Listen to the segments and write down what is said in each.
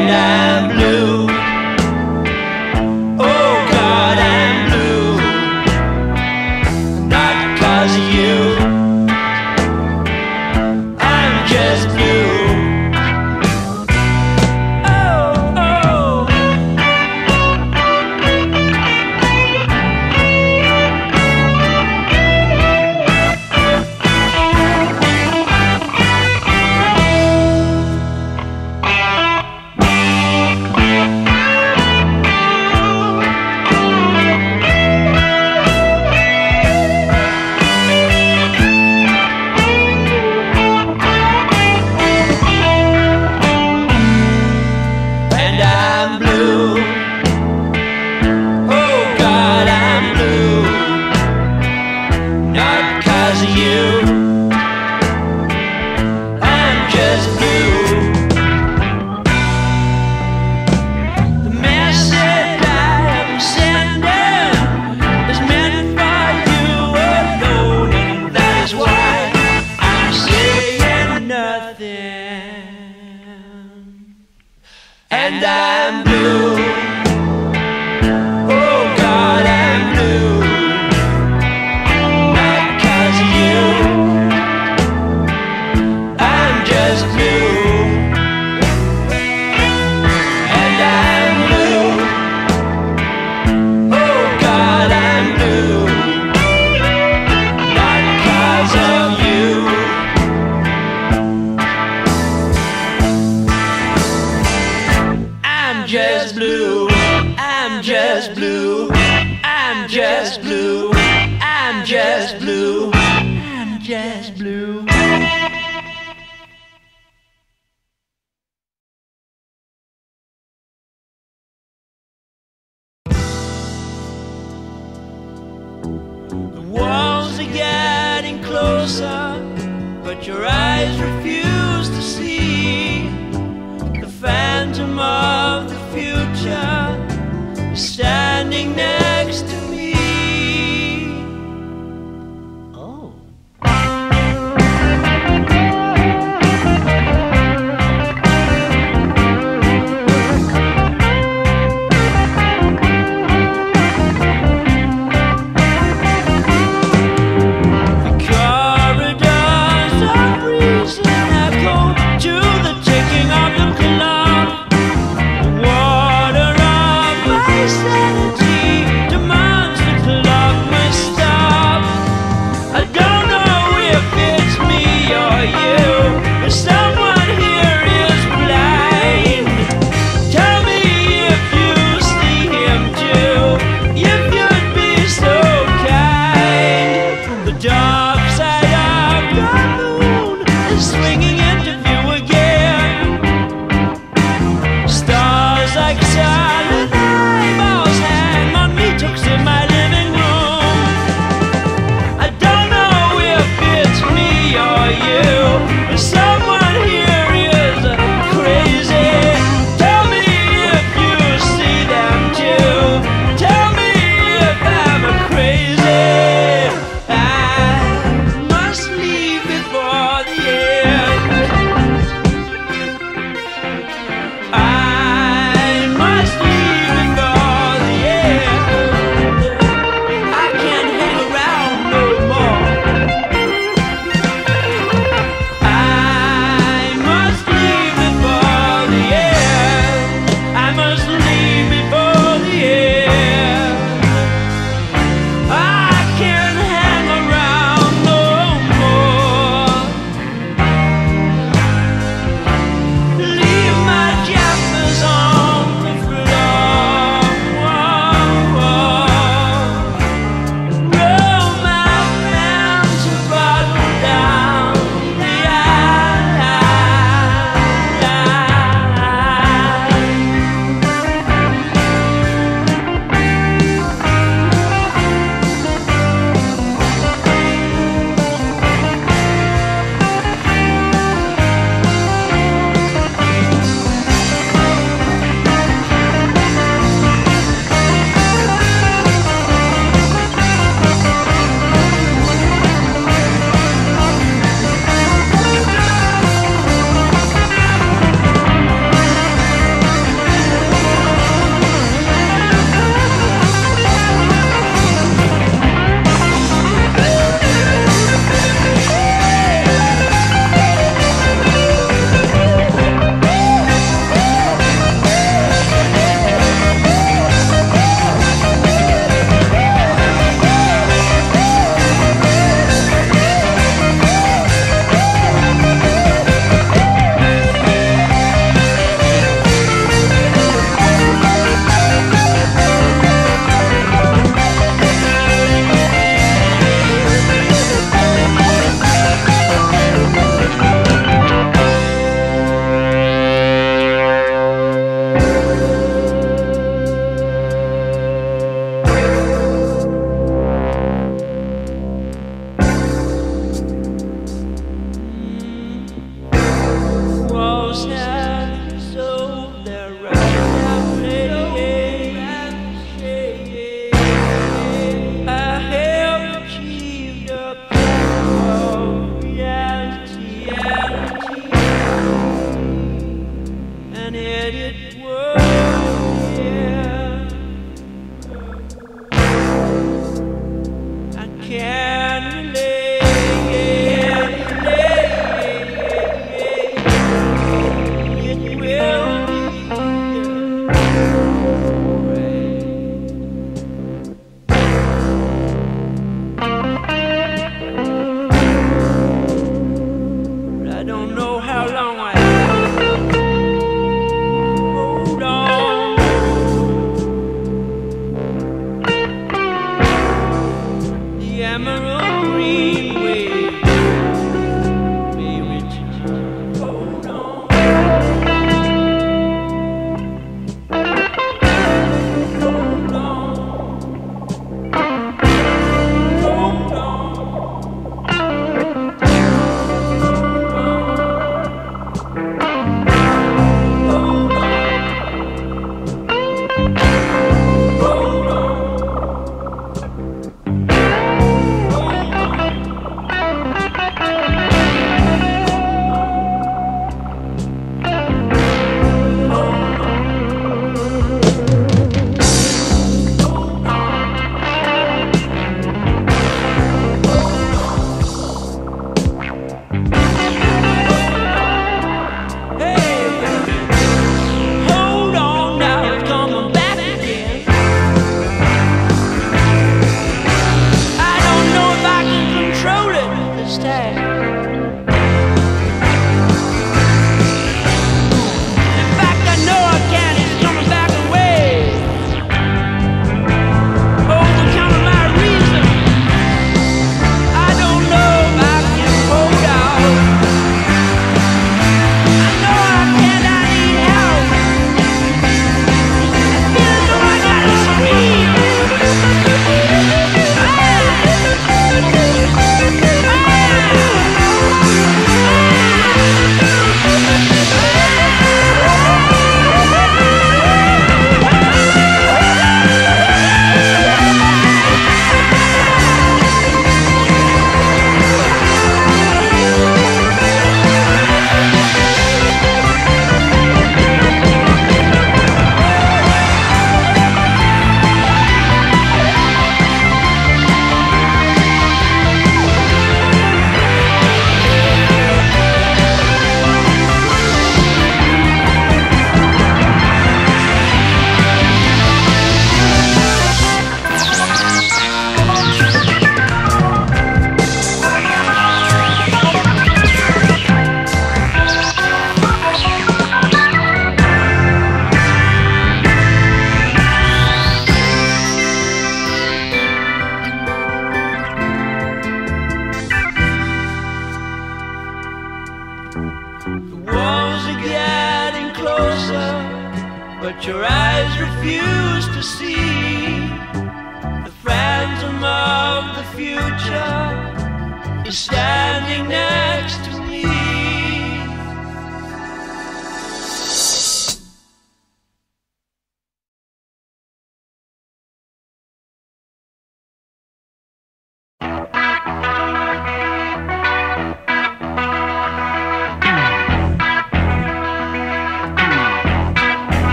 And I'm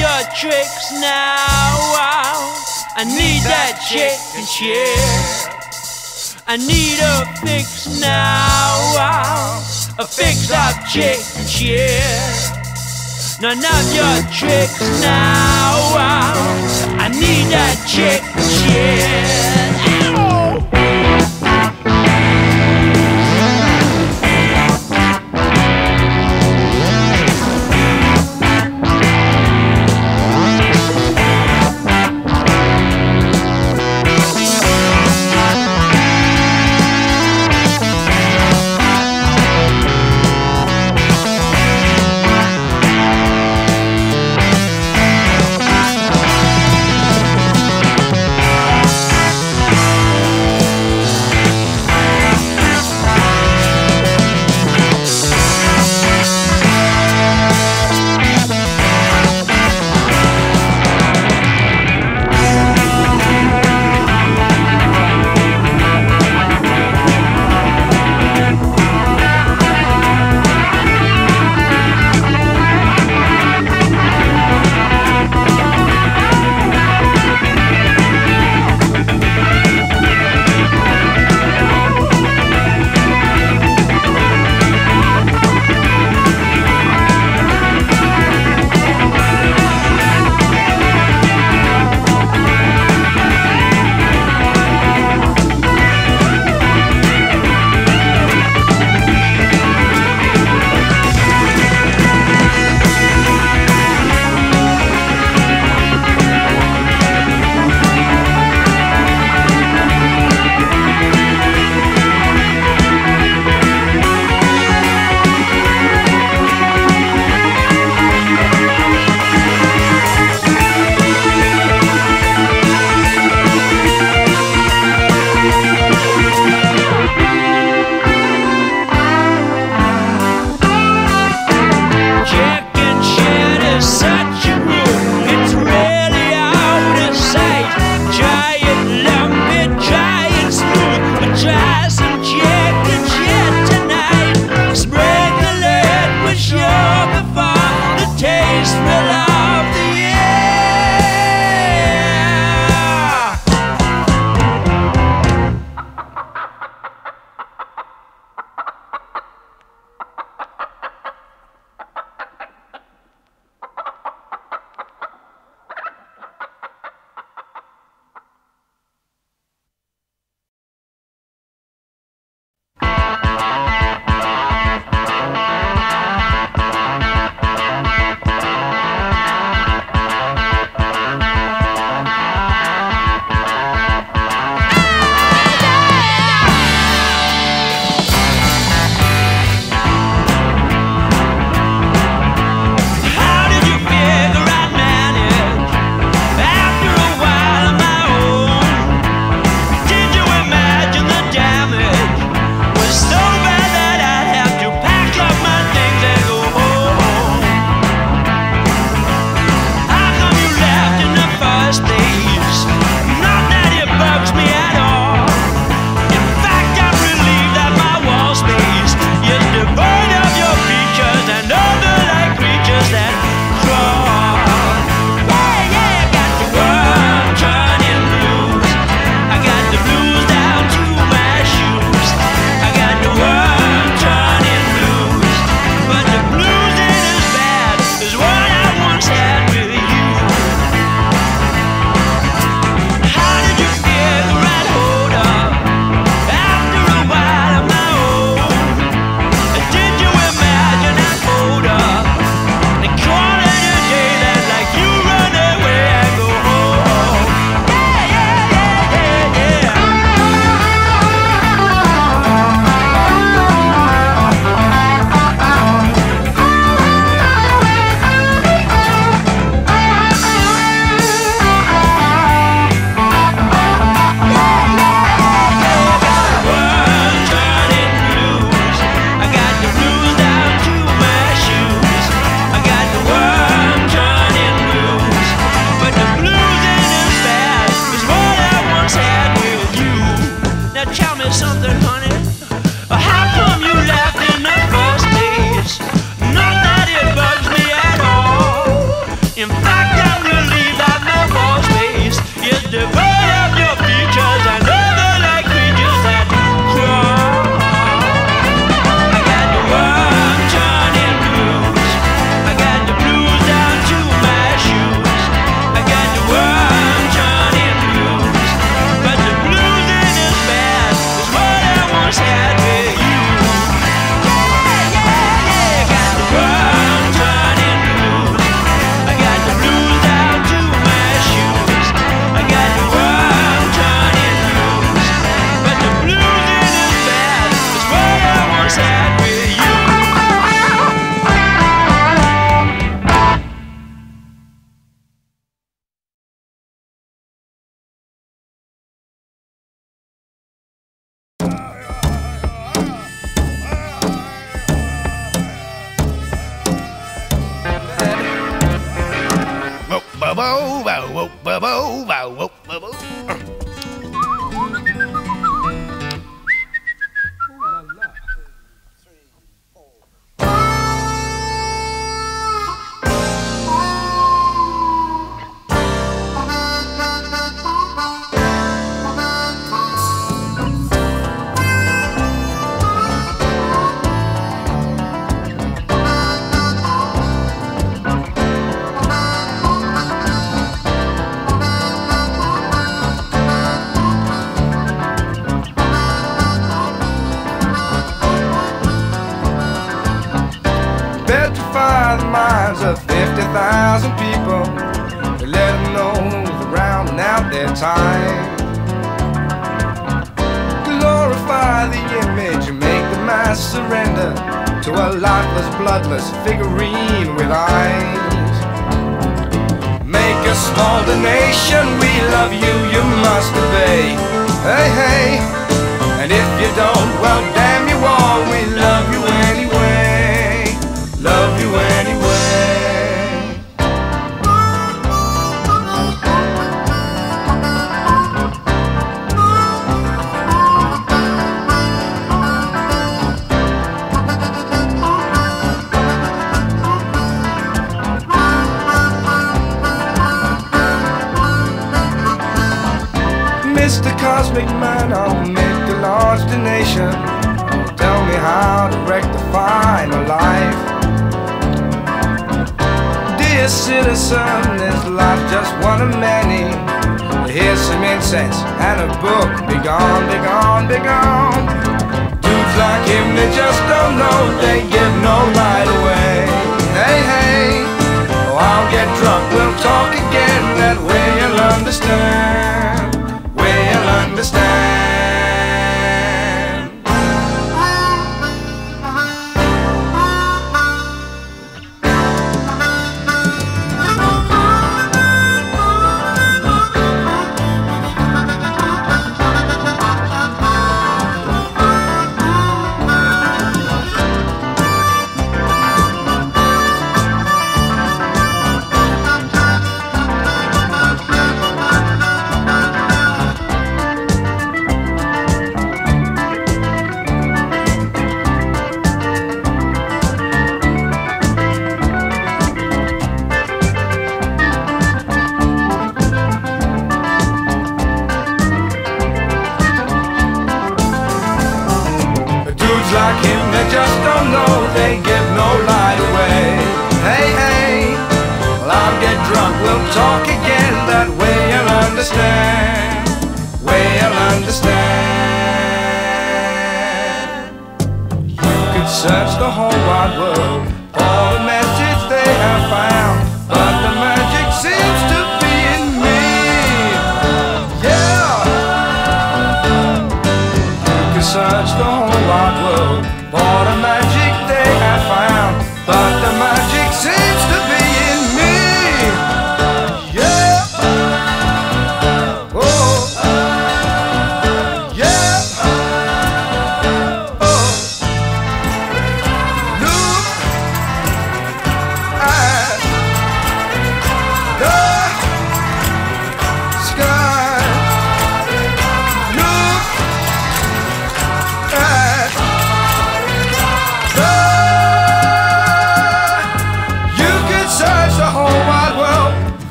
your tricks now. I need that chick and shit. I need a fix now. A fix up chick and shit. None of your tricks now. I need that chick and shit. dear citizen, this life just one of many. Here's some incense and a book. Be gone, be gone, be gone. Dudes like him, they just don't know. They give no light away. Hey, hey. Oh, I'll get drunk. We'll talk again. That way you'll understand. Way you'll understand.